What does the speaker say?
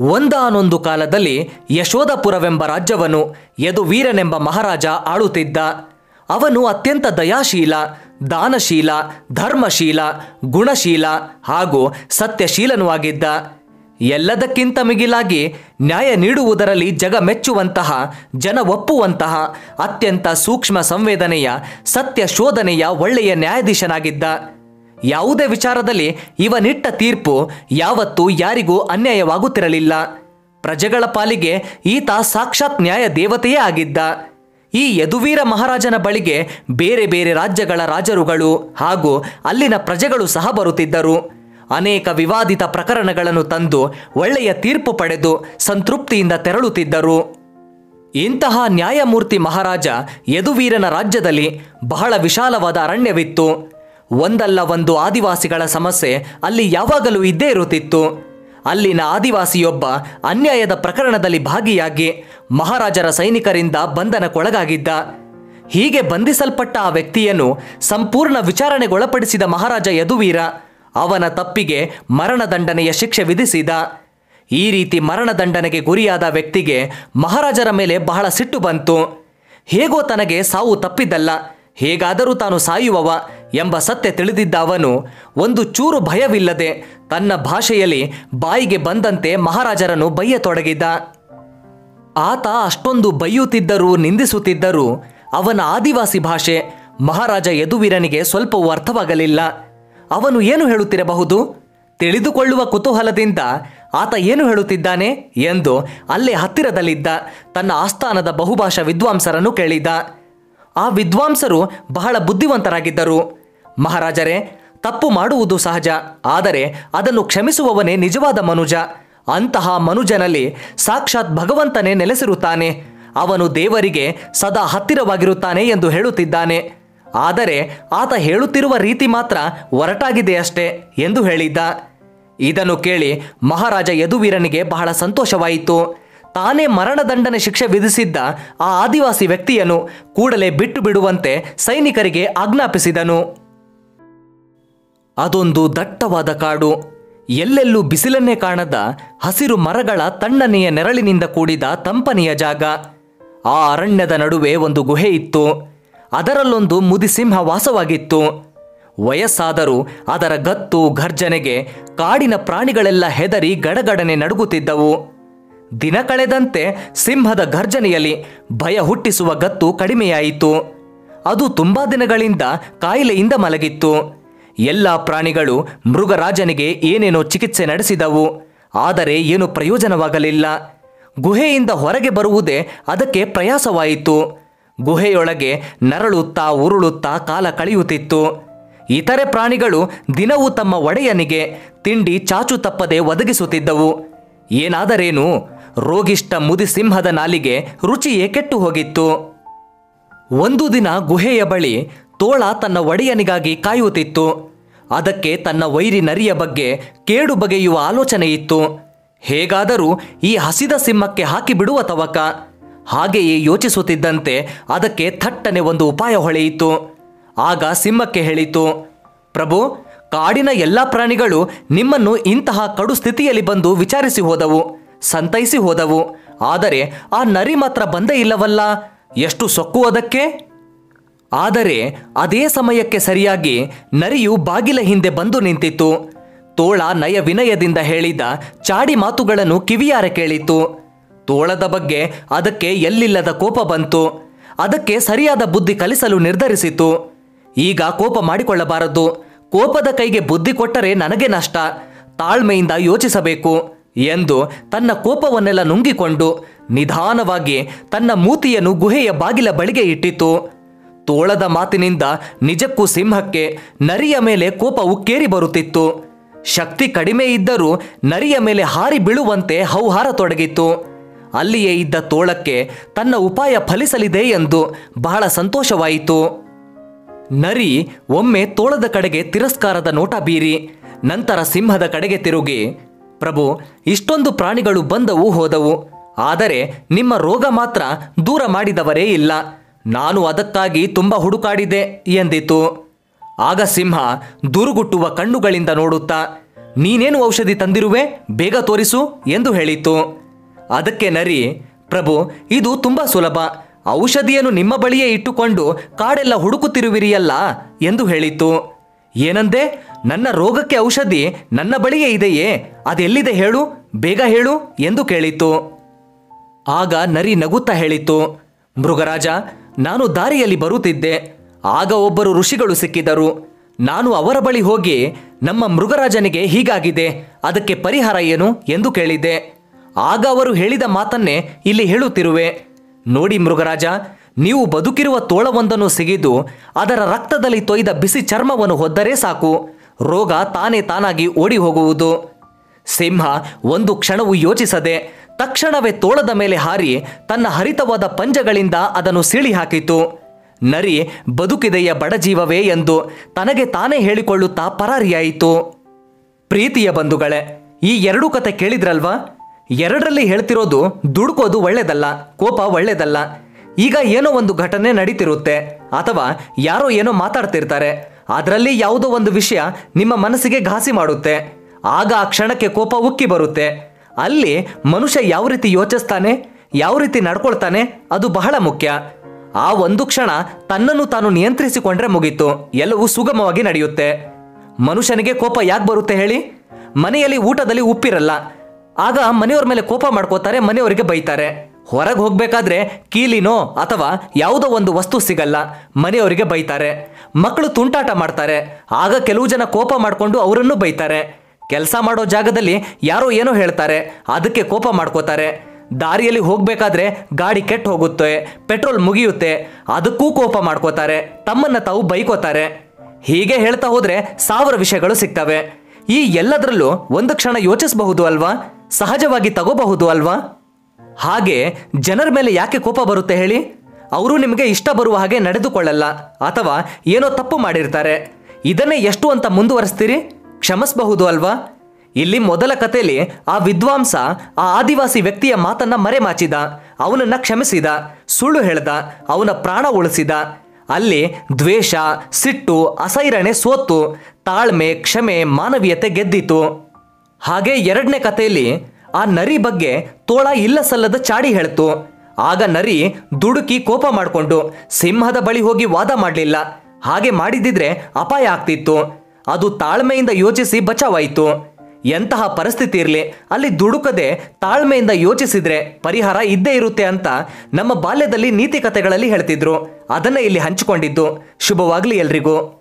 ಒಂದಾನೊಂದು ಕಾಲದಲ್ಲಿ ಯಶೋಧಪುರವೆಂಬ ರಾಜ್ಯವನ್ನು ಯದುವೀರನೆಂಬ ಮಹಾರಾಜ ಆಳುತ್ತಿದ್ದ. ಅವನು ಅತ್ಯಂತ ದಯಾಶೀಲ, ದಾನಶೀಲ, ಧರ್ಮಶೀಲ, ಗುಣಶೀಲ ಹಾಗೂ ಸತ್ಯಶೀಲನೂ ಆಗಿದ್ದ. ಎಲ್ಲದಕ್ಕಿಂತ ಮಿಗಿಲಾಗಿ ನ್ಯಾಯ ನೀಡುವುದರಲ್ಲಿ ಜಗ ಮೆಚ್ಚುವಂತಹ ಜನ ಒಪ್ಪುವಂತಹ, ಅತ್ಯಂತ ಸೂಕ್ಷ್ಮ ಸಂವೇದನೆಯ, ಸತ್ಯ ಶೋಧನೆಯ ಒಳ್ಳೆಯ ನ್ಯಾಯಾಧೀಶನಾಗಿದ್ದ. ಯಾವುದೇ ವಿಚಾರದಲ್ಲಿ ಇವನಿಟ್ಟ ತೀರ್ಪು ಯಾವತ್ತೂ ಯಾರಿಗೂ ಅನ್ಯಾಯವಾಗುತ್ತಿರಲಿಲ್ಲ. ಪ್ರಜೆಗಳ ಪಾಲಿಗೆ ಈತ ಸಾಕ್ಷಾತ್ ನ್ಯಾಯ ದೇವತೆಯೇ ಆಗಿದ್ದ. ಈ ಯದುವೀರ ಮಹಾರಾಜನ ಬಳಿಗೆ ಬೇರೆ ಬೇರೆ ರಾಜ್ಯಗಳ ರಾಜರುಗಳು ಹಾಗೂ ಅಲ್ಲಿನ ಪ್ರಜೆಗಳು ಸಹ ಬರುತ್ತಿದ್ದರು. ಅನೇಕ ವಿವಾದಿತ ಪ್ರಕರಣಗಳನ್ನು ತಂದು ಒಳ್ಳೆಯ ತೀರ್ಪು ಪಡೆದು ಸಂತೃಪ್ತಿಯಿಂದ ತೆರಳುತ್ತಿದ್ದರು. ಇಂತಹ ನ್ಯಾಯಮೂರ್ತಿ ಮಹಾರಾಜ ಯದುವೀರನ ರಾಜ್ಯದಲ್ಲಿ ಬಹಳ ವಿಶಾಲವಾದ ಅರಣ್ಯವಿತ್ತು. ಒಂದಲ್ಲ ಒಂದು ಆದಿವಾಸಿಗಳ ಸಮಸ್ಯೆ ಅಲ್ಲಿ ಯಾವಾಗಲೂ ಇದ್ದೇ ಇರುತ್ತಿತ್ತು. ಅಲ್ಲಿನ ಆದಿವಾಸಿಯೊಬ್ಬ ಅನ್ಯಾಯದ ಪ್ರಕರಣದಲ್ಲಿ ಭಾಗಿಯಾಗಿ ಮಹಾರಾಜರ ಸೈನಿಕರಿಂದ ಬಂಧನಕ್ಕೊಳಗಾಗಿದ್ದ. ಹೀಗೆ ಬಂಧಿಸಲ್ಪಟ್ಟ ಆ ವ್ಯಕ್ತಿಯನ್ನು ಸಂಪೂರ್ಣ ವಿಚಾರಣೆಗೊಳಪಡಿಸಿದ ಮಹಾರಾಜ ಯದುವೀರ ಅವನ ತಪ್ಪಿಗೆ ಮರಣದಂಡನೆಯ ಶಿಕ್ಷೆ ವಿಧಿಸಿದ. ಈ ರೀತಿ ಮರಣದಂಡನೆಗೆ ಗುರಿಯಾದ ವ್ಯಕ್ತಿಗೆ ಮಹಾರಾಜರ ಮೇಲೆ ಬಹಳ ಸಿಟ್ಟು ಬಂತು. ಹೇಗೋ ತನಗೆ ಸಾವು ತಪ್ಪಿದ್ದಲ್ಲ. ಹೇಗಾದರೂ ತಾನು ಸಾಯುವವ. ಎಂಬ ಸತ್ಯ ತಿಳಿದಿದ್ದ ಅವನು, ಒಂದು ಚೂರು ಭಯವಿಲ್ಲದೆ ತನ್ನ ಭಾಷೆಯಲ್ಲಿ ಬಾಯಿಗೆ ಬಂದಂತೆ ಮಹಾರಾಜರನ್ನು ಬಯ್ಯತೊಡಗಿದ್ದ ಆತ ಅಷ್ಟೊಂದು ಬೈಯುತ್ತಿದ್ದರೂ ನಿಂದಿಸುತ್ತಿದ್ದರೂ ಅವನ ಆದಿವಾಸಿ ಭಾಷೆ ಮಹಾರಾಜ ಯದುವೀರನಿಗೆ ಸ್ವಲ್ಪವೂ ಅರ್ಥವಾಗಲಿಲ್ಲ. ಅವನು ಏನು ಹೇಳುತ್ತಿರಬಹುದು? ತಿಳಿದುಕೊಳ್ಳುವ ಕುತೂಹಲದಿಂದ ಆತ ಏನು ಹೇಳುತ್ತಿದ್ದಾನೆ ಎಂದು ಅಲ್ಲೇ ಹತ್ತಿರದಲ್ಲಿದ್ದ ತನ್ನ ಆಸ್ಥಾನದ ಬಹುಭಾಷಾ ವಿದ್ವಾಂಸರನ್ನು ಕೇಳಿದ. ಆ ವಿದ್ವಾಂಸರು ಬಹಳ ಬುದ್ಧಿವಂತರಾಗಿದ್ದರು. ಮಹಾರಾಜರೇ, ತಪ್ಪು ಮಾಡುವುದು ಸಹಜ, ಆದರೆ ಅದನ್ನು ಕ್ಷಮಿಸುವವನೇ ನಿಜವಾದ ಮನುಜ. ಅಂತಹ ಮನುಜನಲ್ಲಿ ಸಾಕ್ಷಾತ್ ಭಗವಂತನೇ ನೆಲೆಸಿರುತ್ತಾನೆ. ಅವನು ದೇವರಿಗೆ ಸದಾ ಹತ್ತಿರವಾಗಿರುತ್ತಾನೆ ಎಂದು ಹೇಳುತ್ತಿದ್ದಾನೆ. ಆದರೆ ಆತ ಹೇಳುತ್ತಿರುವ ರೀತಿ ಮಾತ್ರ ಒರಟಾಗಿದೆಯಷ್ಟೇ ಎಂದು ಹೇಳಿದ್ದ. ಇದನ್ನು ಕೇಳಿ ಮಹಾರಾಜ ಯದುವೀರನಿಗೆ ಬಹಳ ಸಂತೋಷವಾಯಿತು. ತಾನೇ ಮರಣದಂಡನೆ ಶಿಕ್ಷೆ ವಿಧಿಸಿದ್ದ ಆ ಆದಿವಾಸಿ ವ್ಯಕ್ತಿಯನ್ನು ಕೂಡಲೇ ಬಿಟ್ಟು ಬಿಡುವಂತೆ ಸೈನಿಕರಿಗೆ ಆಜ್ಞಾಪಿಸಿದನು. ಅದೊಂದು ದಟ್ಟವಾದ ಕಾಡು. ಎಲ್ಲೆಲ್ಲೂ ಬಿಸಿಲನ್ನೇ ಕಾಣದ ಹಸಿರು ಮರಗಳ ತಣ್ಣನೆಯ ನೆರಳಿನಿಂದ ಕೂಡಿದ ತಂಪನೆಯ ಜಾಗ. ಆ ಅರಣ್ಯದ ನಡುವೆ ಒಂದು ಗುಹೆ ಇತ್ತು. ಅದರಲ್ಲೊಂದು ಮುದಿಸಿಂಹ ವಾಸವಾಗಿತ್ತು. ವಯಸ್ಸಾದರೂ ಅದರ ಗತ್ತು, ಘರ್ಜನೆಗೆ ಕಾಡಿನ ಪ್ರಾಣಿಗಳೆಲ್ಲ ಹೆದರಿ ಗಡಗಡನೆ ನಡುಗುತ್ತಿದ್ದವು. ದಿನ ಕಳೆದಂತೆ ಸಿಂಹದ ಘರ್ಜನೆಯಲ್ಲಿ ಭಯ ಹುಟ್ಟಿಸುವ ಗತ್ತು ಕಡಿಮೆಯಾಯಿತು. ಅದು ತುಂಬಾ ದಿನಗಳಿಂದ ಕಾಯಿಲೆಯಿಂದ ಮಲಗಿತ್ತು. ಎಲ್ಲ ಪ್ರಾಣಿಗಳು ಮೃಗರಾಜನಿಗೆ ಏನೇನೋ ಚಿಕಿತ್ಸೆ ನಡೆಸಿದವು, ಆದರೆ ಏನು ಪ್ರಯೋಜನವಾಗಲಿಲ್ಲ. ಗುಹೆಯಿಂದ ಹೊರಗೆ ಬರುವುದೇ ಅದಕ್ಕೆ ಪ್ರಯಾಸವಾಯಿತು. ಗುಹೆಯೊಳಗೆ ನರಳುತ್ತಾ ಉರುಳುತ್ತಾ ಕಾಲ ಕಳೆಯುತ್ತಿತ್ತು. ಇತರೆ ಪ್ರಾಣಿಗಳು ದಿನವೂ ತಮ್ಮ ಒಡೆಯನಿಗೆ ತಿಂಡಿ ಚಾಚು ತಪ್ಪದೆ ಒದಗಿಸುತ್ತಿದ್ದವು. ಏನಾದರೇನು ರೋಗಿಷ್ಟ ಮುದಿಸಿಂಹದ ನಾಲಿಗೆ ರುಚಿಯೇ ಕೆಟ್ಟು ಹೋಗಿತ್ತು ಒಂದು ದಿನ ಗುಹೆಯ ಬಳಿ ತೋಳ ತನ್ನ ಒಡೆಯನಿಗಾಗಿ ಕಾಯುತ್ತಿತ್ತು. ಅದಕ್ಕೆ ತನ್ನ ವೈರಿ ನರಿಯ ಬಗ್ಗೆ ಕೇಡು ಬಗೆಯುವ ಆಲೋಚನೆ ಇತ್ತು ಹೇಗಾದರೂ ಈ ಹಸಿದ ಸಿಂಹಕ್ಕೆ ಹಾಕಿ ಬಿಡುವ ತವಕ. ಹಾಗೆಯೇ ಯೋಚಿಸುತ್ತಿದ್ದಂತೆ ಅದಕ್ಕೆ ಥಟ್ಟನೆ ಒಂದು ಉಪಾಯ ಹೊಳೆಯಿತು. ಆಗ ಸಿಂಹಕ್ಕೆ ಹೇಳಿತು, ಪ್ರಭು, ಕಾಡಿನ ಎಲ್ಲ ಪ್ರಾಣಿಗಳು ನಿಮ್ಮನ್ನು ಇಂತಹ ಕಡು ಸ್ಥಿತಿಯಲ್ಲಿ ಬಂದು ವಿಚಾರಿಸಿ ಹೋದವು, ಸಂತೈಸಿ ಹೋದವು. ಆದರೆ ಆ ನರಿ ಮಾತ್ರ ಬಂದೇ ಇಲ್ಲವಲ್ಲ, ಎಷ್ಟು ಸೊಕ್ಕು ಅದಕ್ಕೆ? ಆದರೆ ಅದೇ ಸಮಯಕ್ಕೆ ಸರಿಯಾಗಿ ನರಿಯು ಬಾಗಿಲ ಹಿಂದೆ ಬಂದು ನಿಂತಿತು ತೋಳ ನಯ ವಿನಯದಿಂದ ಹೇಳಿದ ಚಾಡಿ ಮಾತುಗಳನ್ನು ಕಿವಿಯಾರ ಕೇಳಿತು ತೋಳದ ಬಗ್ಗೆ ಅದಕ್ಕೆ ಎಲ್ಲಿಲ್ಲದ ಕೋಪ ಬಂತು. ಅದಕ್ಕೆ ಸರಿಯಾದ ಬುದ್ಧಿ ಕಲಿಸಲು ನಿರ್ಧರಿಸಿತು. ಈಗ ಕೋಪ ಮಾಡಿಕೊಳ್ಳಬಾರದು. ಕೋಪದ ಕೈಗೆ ಬುದ್ಧಿ ಕೊಟ್ಟರೆ ನನಗೆ ನಷ್ಟ. ತಾಳ್ಮೆಯಿಂದ ಯೋಚಿಸಬೇಕು ಎಂದು ತನ್ನ ಕೋಪವನ್ನೆಲ್ಲ ನುಂಗಿಕೊಂಡು ನಿಧಾನವಾಗಿ ತನ್ನ ಮೂತಿಯನ್ನು ಗುಹೆಯ ಬಾಗಿಲ ಬಳಿಗೆ ಇಟ್ಟಿತು. ತೋಳದ ಮಾತಿನಿಂದ ನಿಜಕ್ಕೂ ಸಿಂಹಕ್ಕೆ ನರಿಯ ಮೇಲೆ ಕೋಪ ಉಕ್ಕೇರಿ ಬರುತ್ತಿತ್ತು. ಶಕ್ತಿ ಕಡಿಮೆ ಇದ್ದರೂ ನರಿಯ ಮೇಲೆ ಹಾರಿ ಬೀಳುವಂತೆ ಹೌಹಾರತೊಡಗಿತ್ತು ಅಲ್ಲಿಯೇ ಇದ್ದ ತೋಳಕ್ಕೆ ತನ್ನ ಉಪಾಯ ಫಲಿಸಲಿದೆ ಎಂದು ಬಹಳ ಸಂತೋಷವಾಯಿತು. ನರಿ ಒಮ್ಮೆ ತೋಳದ ಕಡೆಗೆ ತಿರಸ್ಕಾರದ ನೋಟ ಬೀರಿ ನಂತರ ಸಿಂಹದ ಕಡೆಗೆ ತಿರುಗಿ, ಪ್ರಭು, ಇಷ್ಟೊಂದು ಪ್ರಾಣಿಗಳು ಬಂದವು ಹೋದವು, ಆದರೆ ನಿಮ್ಮ ರೋಗ ಮಾತ್ರ ದೂರ ಮಾಡಿದವರೇ ಇಲ್ಲ. ನಾನು ಅದಕ್ಕಾಗಿ ತುಂಬ ಹುಡುಕಾಡಿದೆ ಎಂದಿತು. ಆಗ ಸಿಂಹ ದುರುಗುಟ್ಟುವ ಕಣ್ಣುಗಳಿಂದ ನೋಡುತ್ತಾ, ನೀನೇನು ಔಷಧಿ ತಂದಿರುವೆ, ಬೇಗ ತೋರಿಸು ಎಂದು ಹೇಳಿತು. ಅದಕ್ಕೆ ನರಿ, ಪ್ರಭು, ಇದು ತುಂಬ ಸುಲಭ. ಔಷಧಿಯನ್ನು ನಿಮ್ಮ ಬಳಿಯೇ ಇಟ್ಟುಕೊಂಡು ಕಾಡೆಲ್ಲ ಹುಡುಕುತ್ತಿರುವಿರಿಯಲ್ಲ ಎಂದು ಹೇಳಿತು. ಏನಂದೆ, ನನ್ನ ರೋಗಕ್ಕೆ ಔಷಧಿ ನನ್ನ ಬಳಿಯೇ ಇದೆಯೇ, ಅದೆಲ್ಲಿದೆ ಹೇಳು, ಬೇಗ ಹೇಳು ಎಂದು ಕೇಳಿತು. ಆಗ ನರಿ ನಗುತ್ತಾ ಹೇಳಿತು, ಮೃಗರಾಜ ನಾನು ದಾರಿಯಲ್ಲಿ ಬರುತ್ತಿದ್ದೆ. ಆಗ ಒಬ್ಬರು ಋಷಿಗಳು ಸಿಕ್ಕಿದರು. ನಾನು ಅವರ ಬಳಿ ಹೋಗಿ, ನಮ್ಮ ಮೃಗರಾಜನಿಗೆ ಹೀಗಾಗಿದೆ, ಅದಕ್ಕೆ ಪರಿಹಾರ ಏನು ಎಂದು ಕೇಳಿದ್ದೆ. ಆಗ ಅವರು ಹೇಳಿದ ಮಾತನ್ನೇ ಇಲ್ಲಿ ಹೇಳುತ್ತಿರುವೆ. ನೋಡಿ ಮೃಗರಾಜ, ನೀವು ಬದುಕಿರುವ ತೋಳವೊಂದನ್ನು ಸಿಗಿದು, ಅದರ ರಕ್ತದಲ್ಲಿ ತೊಯ್ದ ಬಿಸಿ ಚರ್ಮವನ್ನು ಹೊದ್ದರೆ ಸಾಕು. ರೋಗ ತಾನೇ ತಾನಾಗಿ ಓಡಿ ಹೋಗುವುದು ಸಿಂಹ ಒಂದು ಕ್ಷಣವು ಯೋಚಿಸದೆ ತಕ್ಷಣವೇ ತೋಳದ ಮೇಲೆ ಹಾರಿ ತನ್ನ ಹರಿತವಾದ ಪಂಜಗಳಿಂದ ಅದನ್ನು ಸೀಳಿ ಹಾಕಿತು. ನರಿ, ಬದುಕಿದೆಯ ಬಡಜೀವವೇ ಎಂದು ತನಗೆ ತಾನೇ ಹೇಳಿಕೊಳ್ಳುತ್ತಾ ಪರಾರಿಯಾಯಿತು. ಪ್ರೀತಿಯ ಬಂಧುಗಳೇ, ಈ ಎರಡೂ ಕತೆ ಕೇಳಿದ್ರಲ್ವಾ? ಎರಡರಲ್ಲಿ ಹೇಳ್ತಿರೋದು ದುಡುಕೋದು ಒಳ್ಳೆಯದಲ್ಲ ಕೋಪ ಒಳ್ಳೆಯದಲ್ಲ ಈಗ ಏನೋ ಒಂದು ಘಟನೆ ನಡೀತಿರುತ್ತೆ, ಅಥವಾ ಯಾರೋ ಏನೋ ಮಾತಾಡ್ತಿರ್ತಾರೆ. ಅದರಲ್ಲಿ ಯಾವುದೋ ಒಂದು ವಿಷಯ ನಿಮ್ಮ ಮನಸ್ಸಿಗೆ ಘಾಸಿ ಮಾಡುತ್ತೆ. ಆಗ ಆ ಕ್ಷಣಕ್ಕೆ ಕೋಪ ಉಕ್ಕಿ ಬರುತ್ತೆ. ಅಲ್ಲಿ ಮನುಷ್ಯ ಯಾವ ರೀತಿ ಯೋಚಿಸ್ತಾನೆ, ಯಾವ ರೀತಿ ನಡ್ಕೊಳ್ತಾನೆ, ಅದು ಬಹಳ ಮುಖ್ಯ. ಆ ಒಂದು ಕ್ಷಣ ತನ್ನನ್ನು ತಾನು ನಿಯಂತ್ರಿಸಿಕೊಂಡ್ರೆ ಮುಗೀತು, ಎಲ್ಲವೂ ಸುಗಮವಾಗಿ ನಡೆಯುತ್ತೆ. ಮನುಷ್ಯನಿಗೆ ಕೋಪ ಯಾಕೆ ಬರುತ್ತೆ ಹೇಳಿ? ಮನೆಯಲ್ಲಿ ಊಟದಲ್ಲಿ ಉಪ್ಪಿರಲ್ಲ. ಆಗ ಮನೆಯವ್ರ ಮೇಲೆ ಕೋಪ ಮಾಡ್ಕೋತಾರೆ, ಮನೆಯವರಿಗೆ ಬೈತಾರೆ. ಹೊರಗೆ ಹೋಗಬೇಕಾದ್ರೆ ಕೀಲಿನೋ ಅಥವಾ ಯಾವುದೋ ಒಂದು ವಸ್ತು ಸಿಗಲ್ಲ, ಮನೆಯವರಿಗೆ ಬೈತಾರೆ. ಮಕ್ಕಳು ತುಂಟಾಟ ಮಾಡ್ತಾರೆ. ಆಗ ಕೆಲವು ಜನ ಕೋಪ ಮಾಡಿಕೊಂಡು ಅವರನ್ನು ಬೈತಾರೆ. ಕೆಲಸ ಮಾಡೋ ಜಾಗದಲ್ಲಿ ಯಾರೋ ಏನೋ ಹೇಳ್ತಾರೆ, ಅದಕ್ಕೆ ಕೋಪ ಮಾಡ್ಕೋತಾರೆ. ದಾರಿಯಲ್ಲಿ ಹೋಗಬೇಕಾದ್ರೆ ಗಾಡಿ ಕೆಟ್ಟು ಹೋಗುತ್ತೆ, ಪೆಟ್ರೋಲ್ ಮುಗಿಯುತ್ತೆ, ಅದಕ್ಕೂ ಕೋಪ ಮಾಡ್ಕೋತಾರೆ, ತಮ್ಮನ್ನ ತಾವು ಬೈಕೋತಾರೆ. ಹೀಗೆ ಹೇಳ್ತಾ ಹೋದ್ರೆ ಸಾವಿರ ವಿಷಯಗಳು ಸಿಗ್ತವೆ. ಈ ಎಲ್ಲದರಲ್ಲೂ ಒಂದು ಕ್ಷಣ ಯೋಚಿಸಬಹುದು ಅಲ್ವಾ? ಸಹಜವಾಗಿ ತಗೋಬಹುದು ಅಲ್ವಾ? ಹಾಗೆ ಜನರ ಮೇಲೆ ಯಾಕೆ ಕೋಪ ಬರುತ್ತೆ ಹೇಳಿ? ಅವರು ನಿಮಗೆ ಇಷ್ಟ ಬರುವ ಹಾಗೆ ನಡೆದುಕೊಳ್ಳಲ್ಲ, ಅಥವಾ ಏನೋ ತಪ್ಪು ಮಾಡಿರ್ತಾರೆ. ಇದನ್ನೇ ಎಷ್ಟು ಅಂತ ಮುಂದುವರಿಸ್ತೀರಿ? ಕ್ಷಮಿಸಬಹುದು ಅಲ್ವಾ? ಇಲ್ಲಿ ಮೊದಲ ಕಥೆಯಲ್ಲಿ ಆ ವಿದ್ವಾಂಸ ಆ ಆದಿವಾಸಿ ವ್ಯಕ್ತಿಯ ಮಾತನ್ನ ಮರೆಮಾಚಿದ. ಅವನನ್ನ ಕ್ಷಮಿಸಿದ, ಸುಳ್ಳು ಹೇಳ್ದ, ಅವನ ಪ್ರಾಣ ಉಳಿಸಿದ. ಅಲ್ಲಿ ದ್ವೇಷ, ಸಿಟ್ಟು, ಅಸೈರಣೆ ಸೋತು ತಾಳ್ಮೆ, ಕ್ಷಮೆ, ಮಾನವೀಯತೆ ಗೆದ್ದಿತು. ಹಾಗೆ ಎರಡನೇ ಕಥೆಯಲ್ಲಿ ಆ ನರಿ ಬಗ್ಗೆ ತೋಳ ಇಲ್ಲ ಸಲ್ಲದ ಚಾಡಿ ಹೇಳ್ತು. ಆಗ ನರಿ ದುಡುಕಿ ಕೋಪ ಮಾಡಿಕೊಂಡು ಸಿಂಹದ ಬಳಿ ಹೋಗಿ ವಾದ ಮಾಡಲಿಲ್ಲ. ಹಾಗೆ ಮಾಡಿದಿದ್ರೆ ಅಪಾಯ ಆಗ್ತಿತ್ತು. ಅದು ತಾಳ್ಮೆಯಿಂದ ಯೋಚಿಸಿ ಬಚಾವಾಯಿತು. ಎಂತಹ ಪರಿಸ್ಥಿತಿ ಇರಲಿ, ಅಲ್ಲಿ ದುಡುಕದೆ ತಾಳ್ಮೆಯಿಂದ ಯೋಚಿಸಿದ್ರೆ ಪರಿಹಾರ ಇದ್ದೇ ಇರುತ್ತೆ ಅಂತ ನಮ್ಮ ಬಾಲ್ಯದಲ್ಲಿ ನೀತಿ ಕಥೆಗಳಲ್ಲಿ ಹೇಳ್ತಿದ್ರು. ಅದನ್ನ ಇಲ್ಲಿ ಹಂಚಿಕೊಂಡಿದ್ದು. ಶುಭವಾಗ್ಲಿ ಎಲ್ರಿಗೂ.